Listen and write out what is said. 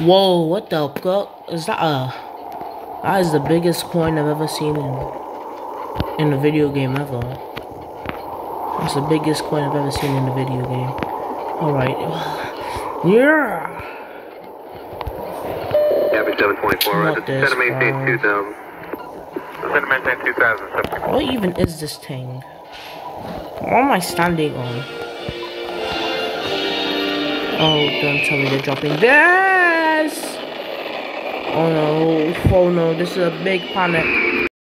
Whoa, what the fuck? Is that a... That is the biggest coin I've ever seen in... In a video game ever. That's the biggest coin I've ever seen in a video game. Alright. yeah! Average 7.4, 2000. What even is this thing? What am I standing on? Oh, don't tell me they're dropping this! Oh no, oh no, this is a big panic.